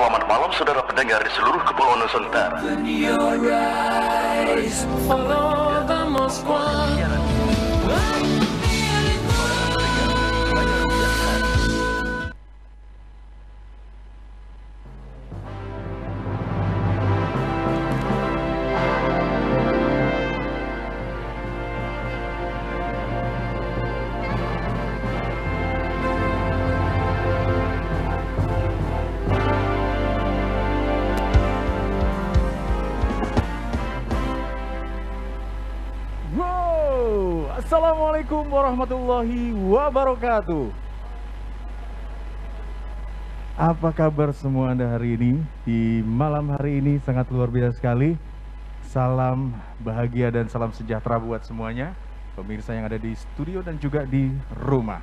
Selamat malam saudara pendengar di seluruh kepulauan Nusantara. Wow, warahmatullahi wabarakatuh. Apa kabar semua Anda hari ini? Di malam hari ini sangat luar biasa sekali. Salam bahagia dan salam sejahtera buat semuanya. Pemirsa yang ada di studio dan juga di rumah.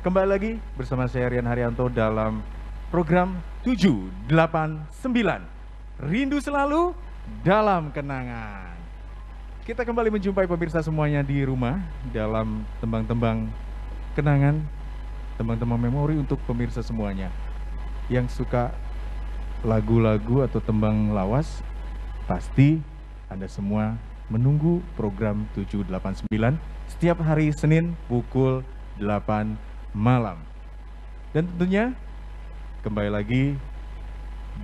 Kembali lagi bersama saya Rian Haryanto dalam program 789. Rindu selalu dalam kenangan. Kita kembali menjumpai pemirsa semuanya di rumah dalam tembang-tembang kenangan, tembang-tembang memori untuk pemirsa semuanya yang suka lagu-lagu atau tembang lawas. Pasti Anda semua menunggu program 789 setiap hari Senin pukul 8 malam. Dan tentunya kembali lagi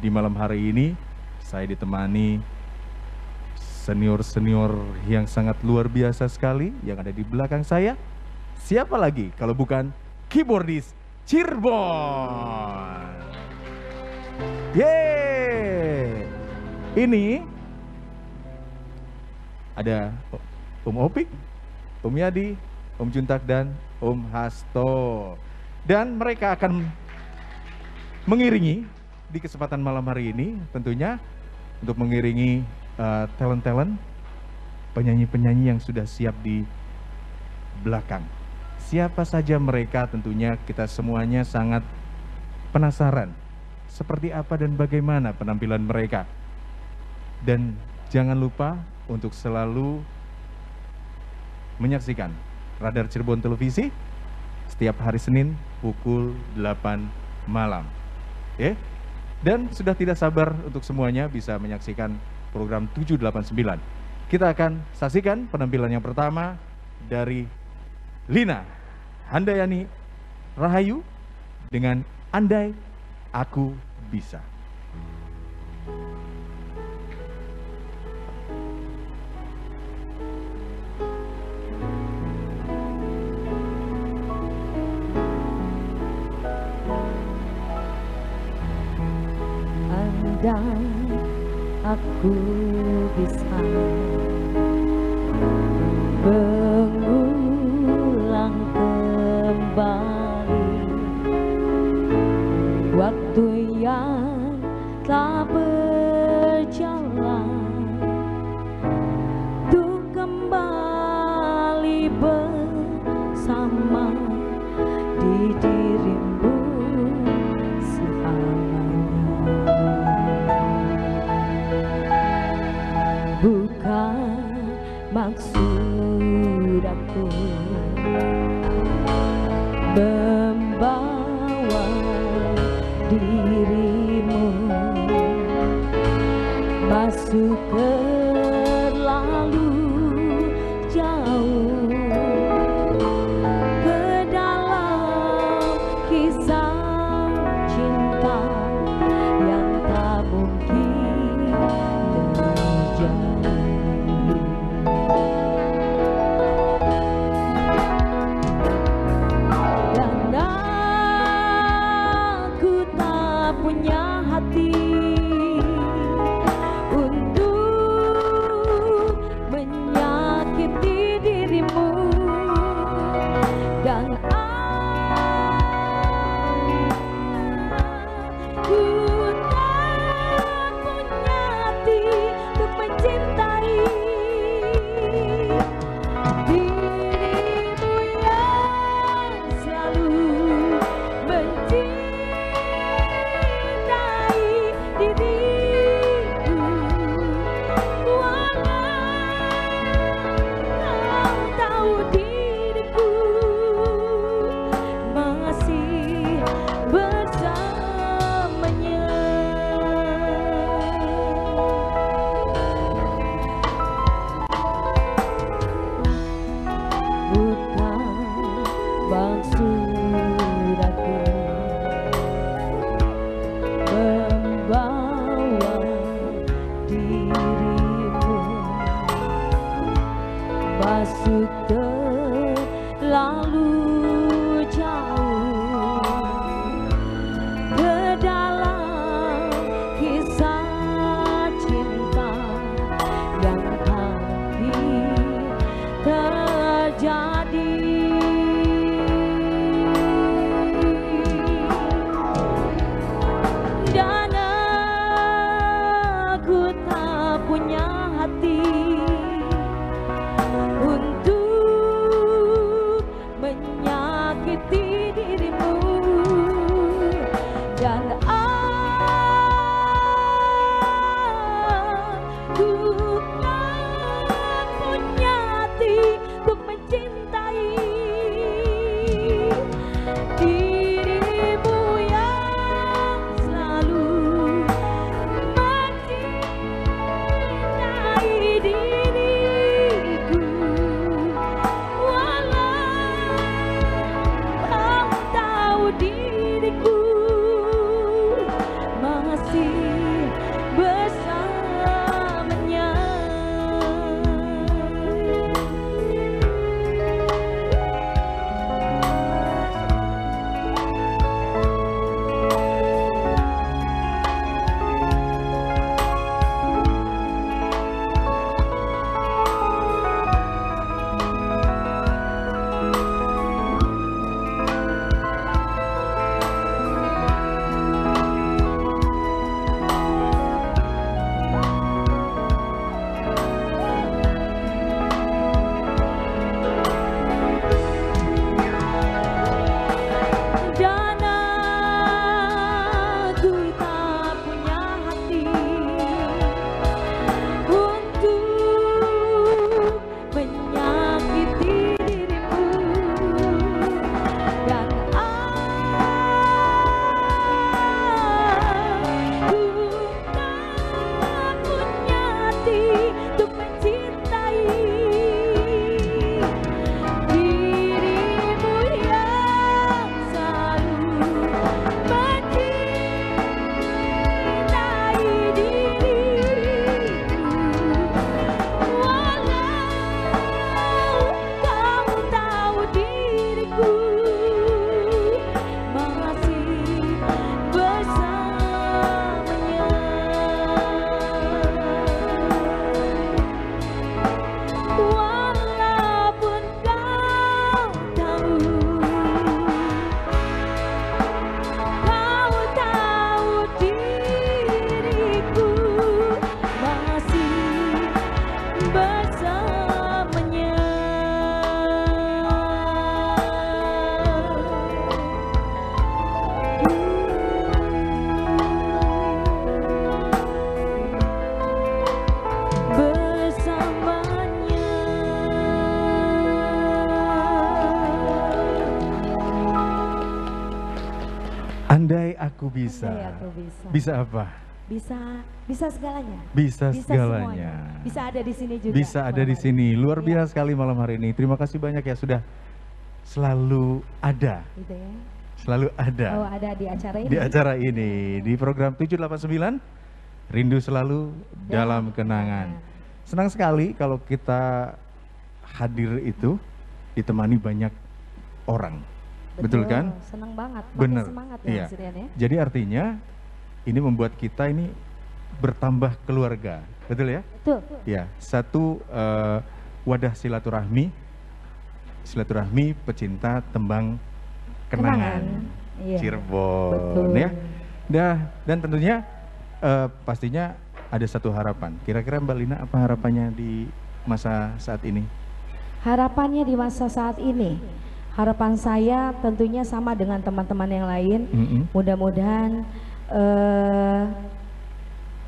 di malam hari ini saya ditemani senior-senior yang sangat luar biasa sekali yang ada di belakang saya. Siapa lagi kalau bukan keyboardis Cirebon. Yeay. Ini ada Om Opik, Om Yadi, Om Juntak dan Om Hasto. Dan mereka akan mengiringi di kesempatan malam hari ini tentunya untuk mengiringi uh, talent-talent penyanyi-penyanyi yang sudah siap di belakang. Siapa saja mereka tentunya kita semuanya sangat penasaran seperti apa dan bagaimana penampilan mereka. Dan jangan lupa untuk selalu menyaksikan Radar Cirebon Televisi setiap hari Senin pukul 8 malam. Ya. Dan sudah tidak sabar untuk semuanya bisa menyaksikan program 789. Kita akan saksikan penampilan yang pertama dari Lina Handayani Rahayu dengan Andai Aku Bisa. Aku bisa dirimu. Masuk ke bisa. Andai aku bisa. Bisa apa? bisa bisa segalanya Bisa, bisa segalanya. semuanya. bisa ada di sini juga Bisa ada di sini. ini. Luar Iya, biasa sekali malam hari ini. Terima kasih banyak ya sudah selalu ada. gitu ya Selalu ada. oh ada di acara ini di acara ini di program 789 Rindu Selalu Dalam Kenangan. Senang sekali kalau kita hadir itu ditemani banyak orang. Betul, kan? senang banget makin Bener. semangat ya Iya. Mas Rian ya Jadi artinya ini membuat kita ini bertambah keluarga. Betul ya? tuh Ya, satu eh, wadah silaturahmi silaturahmi pecinta tembang kenangan. iya Cirebon Betul. ya. Dah dan tentunya eh, pastinya ada satu harapan. Kira-kira Mbak Lina apa harapannya di masa saat ini? harapannya di masa saat ini harapan saya tentunya sama dengan teman-teman yang lain Mm-mm. mudah-mudahan eh,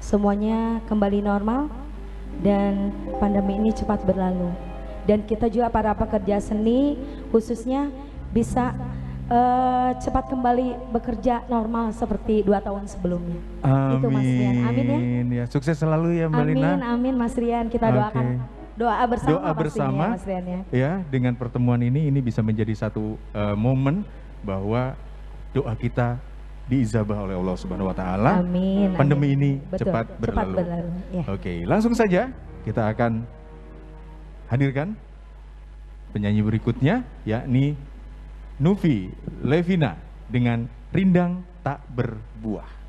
semuanya kembali normal dan pandemi ini cepat berlalu dan kita juga para pekerja seni khususnya bisa eh, cepat kembali bekerja normal seperti dua tahun sebelumnya itu Mas Rian amin ya ya. Sukses selalu ya Mbak Lina. amin amin Mas Rian kita Oke. doakan doa bersama Doa pastinya, bersama. Mas ya Ya, dengan pertemuan ini ini bisa menjadi satu eh, momen bahwa doa kita diijabah oleh Allah Subhanahu wa taala. amin Pandemi amin. ini Betul, cepat berlalu. berlalu ya. Oke, langsung saja kita akan hadirkan penyanyi berikutnya yakni Nuvi Levina dengan Rindang Tak Berbuah.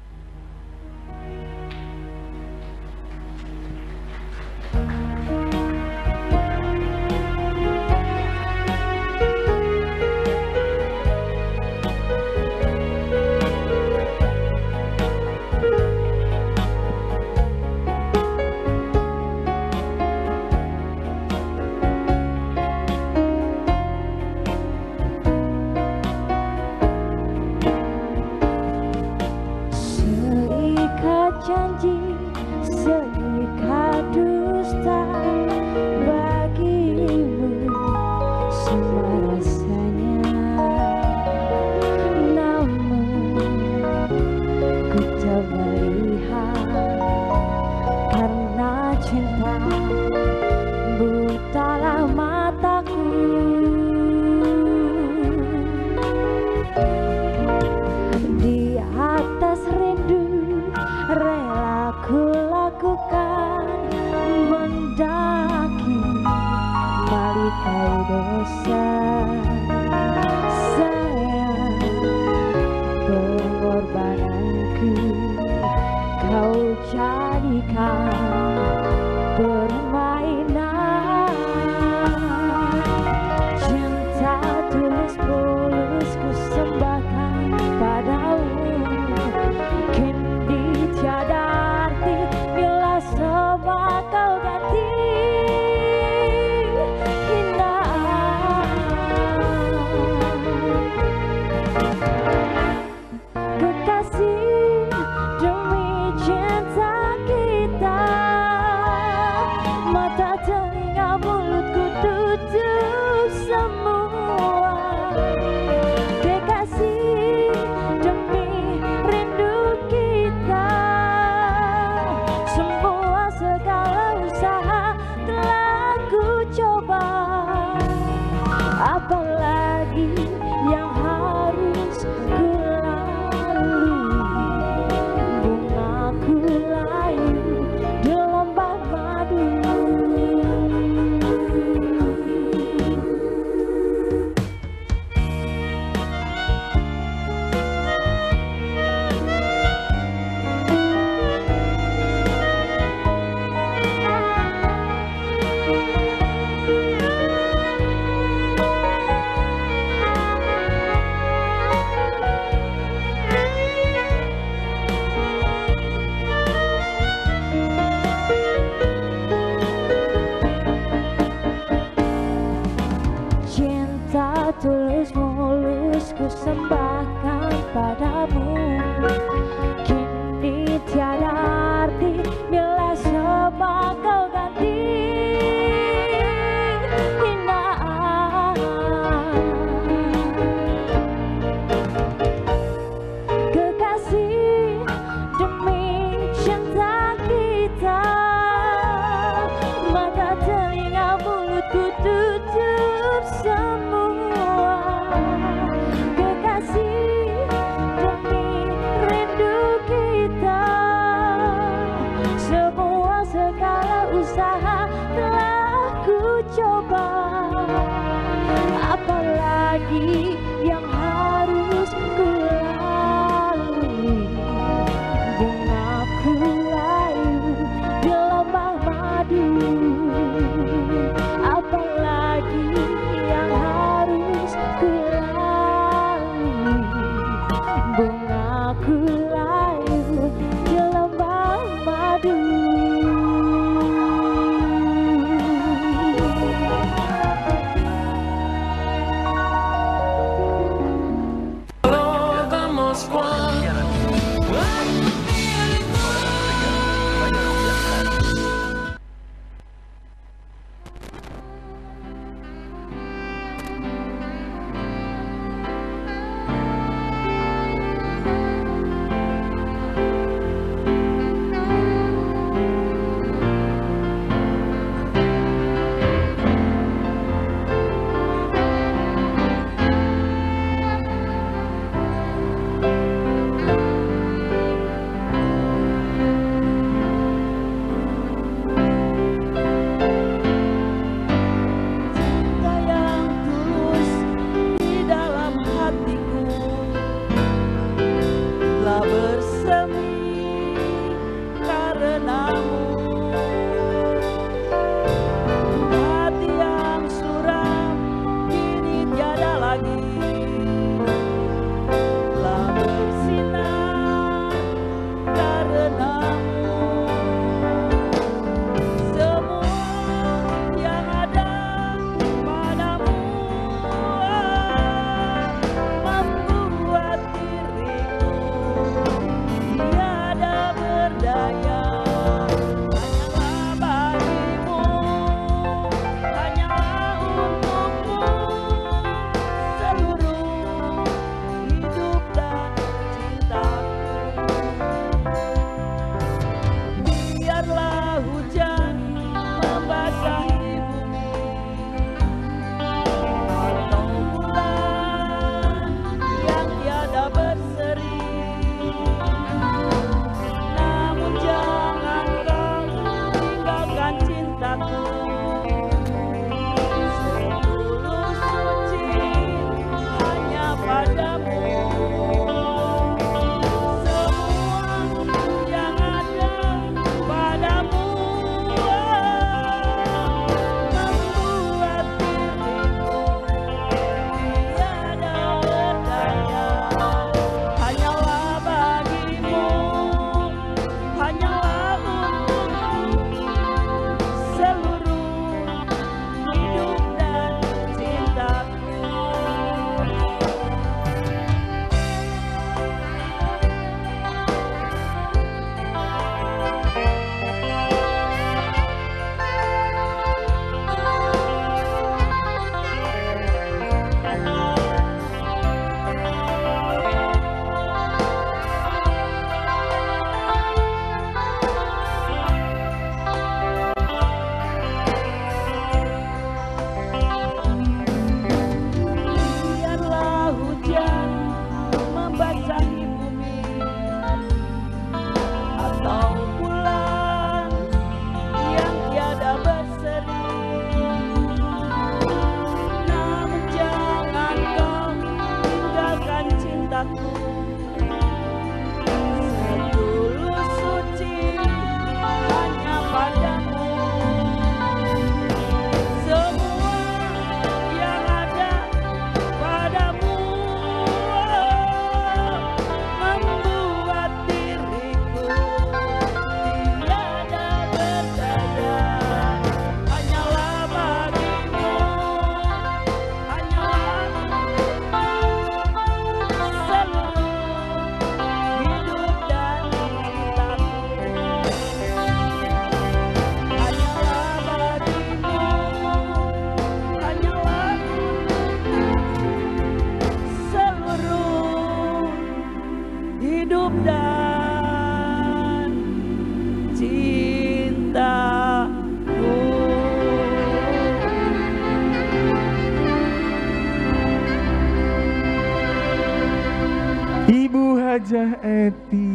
Ibu Hajah Eti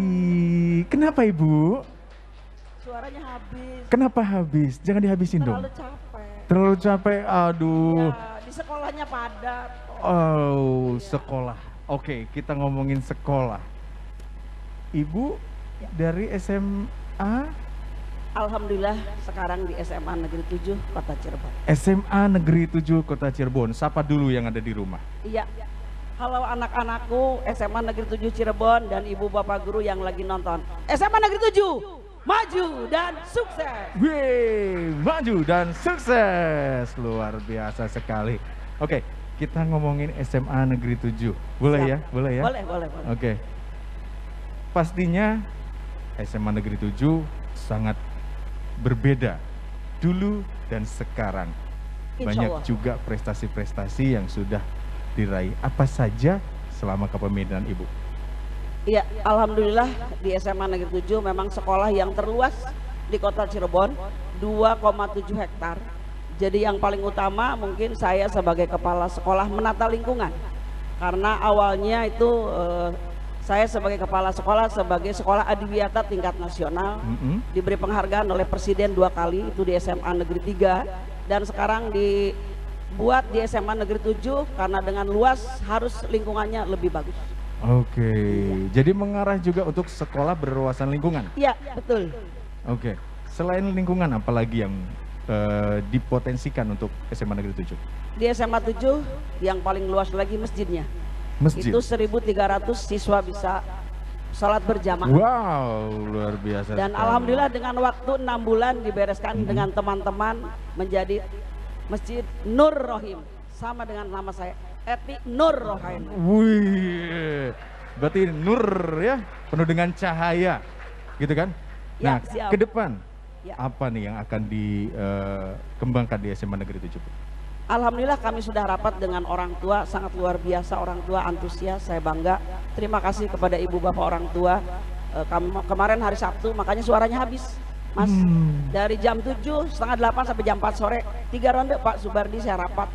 Kenapa Ibu? Suaranya habis Kenapa habis? Jangan dihabisin Terlalu dong Terlalu capek Terlalu capek, aduh ya, Di sekolahnya padat Oh, ya. sekolah Oke, okay, kita ngomongin sekolah. Ibu dari SMA Alhamdulillah sekarang di SMA Negeri 7 Kota Cirebon. SMA Negeri 7 Kota Cirebon. Sapa dulu yang ada di rumah. Iya. Halo anak-anakku SMA Negeri 7 Cirebon dan ibu bapak guru yang lagi nonton. SMA Negeri 7 maju dan sukses. Wih, maju dan sukses. Luar biasa sekali. Oke, kita ngomongin SMA Negeri 7. Boleh Siap. ya? Boleh ya? Boleh, boleh, boleh. Oke. Pastinya SMA Negeri 7 sangat berbeda dulu dan sekarang. Banyak juga prestasi-prestasi yang sudah diraih. Apa saja selama kepemimpinan Ibu? Iya, alhamdulillah di SMA Negeri 7 memang sekolah yang terluas di Kota Cirebon, 2,7 hektar. Jadi yang paling utama mungkin saya sebagai kepala sekolah menata lingkungan. Karena awalnya itu eh, saya sebagai kepala sekolah sebagai sekolah adiwiyata tingkat nasional Mm-mm. diberi penghargaan oleh presiden dua kali itu di SMA Negeri 3 dan sekarang dibuat di SMA Negeri 7 karena dengan luas harus lingkungannya lebih bagus. Oke, jadi mengarah juga untuk sekolah berwawasan lingkungan. Iya, betul. Oke, selain lingkungan apalagi yang eh, dipotensikan untuk SMA Negeri 7? Di SMA 7 yang paling luas lagi masjidnya. Masjid. Itu 1300 siswa bisa sholat berjamaah. Wow, luar biasa. Dan sekali. alhamdulillah dengan waktu enam bulan dibereskan Mhm. dengan teman-teman menjadi Masjid Nur Rohim sama dengan nama saya Eti Nur Rohim. Wih, berarti nur ya, penuh dengan cahaya, gitu kan? Ya, Nah, siap. ke depan Ya. apa nih yang akan dikembangkan di SMA Negeri 7? Alhamdulillah kami sudah rapat dengan orang tua sangat luar biasa orang tua antusias saya bangga. Terima kasih kepada ibu bapak orang tua. Eh, kami kemarin hari Sabtu makanya suaranya habis Mas. Hmm. dari jam 7 setengah 8 sampai jam 4 sore tiga ronde Pak Subardi saya rapat.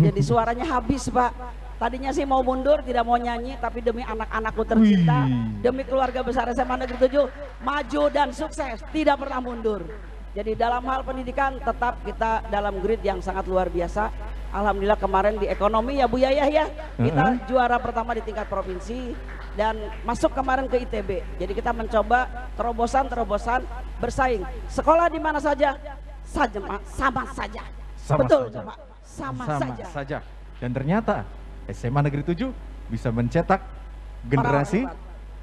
Jadi suaranya habis Pak. Tadinya sih mau mundur tidak mau nyanyi tapi demi anak-anakku tercinta Wih. demi keluarga besar SMA Negeri 7 maju dan sukses tidak pernah mundur jadi dalam hal pendidikan tetap kita dalam grid yang sangat luar biasa Alhamdulillah kemarin di ekonomi ya Bu Yayah ya kita Uh-uh. juara pertama di tingkat provinsi dan masuk kemarin ke ITB. Jadi kita mencoba terobosan-terobosan bersaing. Sekolah di mana saja saja sama saja. Sama Betul saja. Pak, sama, Sama saja. saja. Dan ternyata SMA Negeri 7 bisa mencetak generasi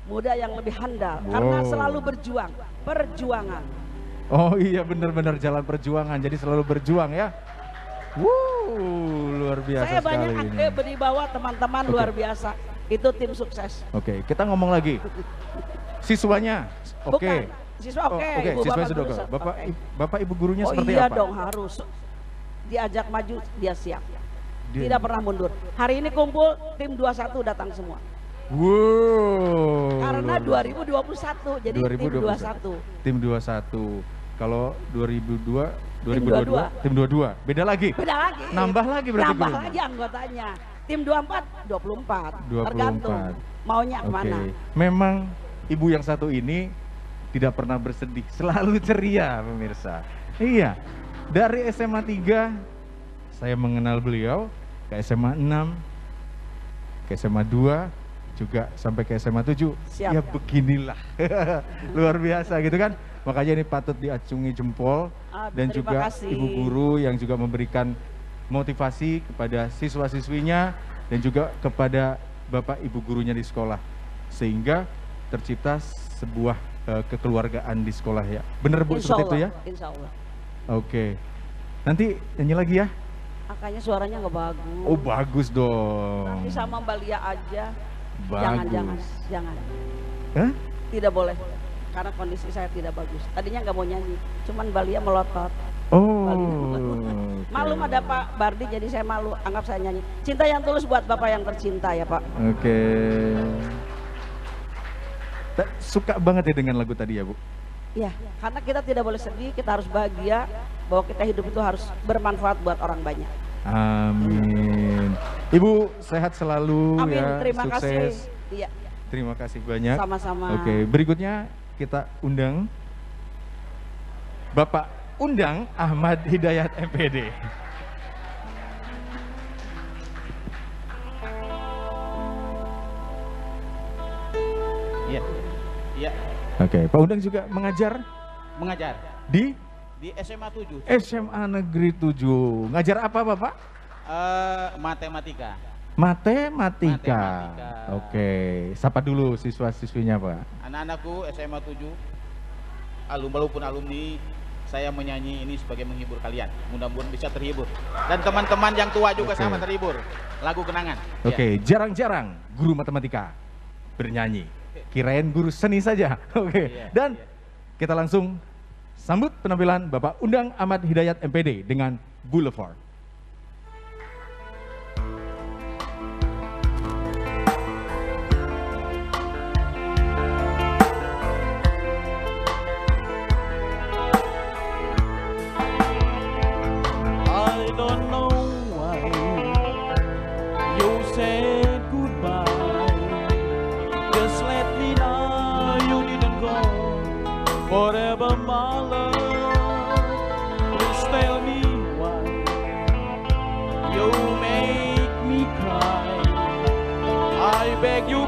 muda yang lebih handal karena Wow. selalu berjuang, perjuangan. Oh iya benar-benar jalan perjuangan. Jadi selalu berjuang ya. Wuh, luar biasa Saya banyak sekali ini. aktif di bawah teman-teman Oke. luar biasa. Itu tim sukses. Oke, kita ngomong lagi. Siswanya, oke. Bukan. Siswa Oh, oke, oke, ibu siswa bapak sudah oke. Bapak, oke. i- bapak ibu gurunya Oh seperti iya apa? dong harus. Diajak maju dia siap. Dia- Tidak pernah mundur. Hari ini kumpul tim 21 datang semua. Wow. Karena luar 2021 jadi tim 2021. 21. Tim 21. Kalau 2002, Tim 2022, tim 22. Beda lagi. Beda lagi. Nambah lagi berarti Nambah gurunya. lagi anggotanya. Tim 24 24. 24. Tergantung maunya Oke. ke mana. Memang ibu yang satu ini tidak pernah bersedih, selalu ceria pemirsa. Iya. Dari SMA 3 saya mengenal beliau ke SMA 6 ke SMA 2 juga sampai ke SMA 7. Siap. Ya beginilah. Luar biasa gitu kan. Makanya ini patut diacungi jempol Aduh, dan juga kasih. ibu guru yang juga memberikan motivasi kepada siswa-siswinya dan juga kepada bapak ibu gurunya di sekolah sehingga tercipta sebuah eh, kekeluargaan di sekolah ya. Bener Bu Insya seperti itu Allah. ya? Insya Allah. Oke. Nanti nyanyi lagi ya. Makanya suaranya nggak bagus. Oh bagus dong. Nanti sama Mbak Lia aja. Bagus. Jangan, jangan, jangan. Hah? Tidak boleh. Karena kondisi saya tidak bagus. Tadinya nggak mau nyanyi, cuman Mbak Lia melotot. Oh. Bali. oke. Malum ada Pak Bardi, jadi saya malu. Anggap saya nyanyi. Cinta yang tulus buat Bapak yang tercinta ya Pak. Oke. Ta- Suka banget ya dengan lagu tadi ya Bu? Ya, karena kita tidak boleh sedih, kita harus bahagia bahwa kita hidup itu harus bermanfaat buat orang banyak. Amin. Ibu sehat selalu Amin, ya, terima sukses. kasih. Iya. Terima kasih banyak. Sama-sama. Oke, berikutnya kita undang Bapak undang Ahmad Hidayat MPD. Iya. Iya, Oke, Pak Undang juga mengajar mengajar di di SMA 7. SMA Negeri 7. Ngajar apa Bapak? Eh, matematika. Matematika. Matematika. Oke, sapa dulu siswa-siswinya Pak. Anak-anakku SMA 7 alum walaupun alumni saya menyanyi ini sebagai menghibur kalian. Mudah-mudahan bisa terhibur. Dan teman-teman yang tua juga Oke. sama terhibur. Lagu kenangan. Ya. Oke, jarang-jarang guru matematika bernyanyi. Kirain guru seni saja. Oke. Iya, Dan iya. kita langsung sambut penampilan Bapak Undang Ahmad Hidayat MPD dengan Boulevard. Just love. Please tell me why you make me cry. I beg you,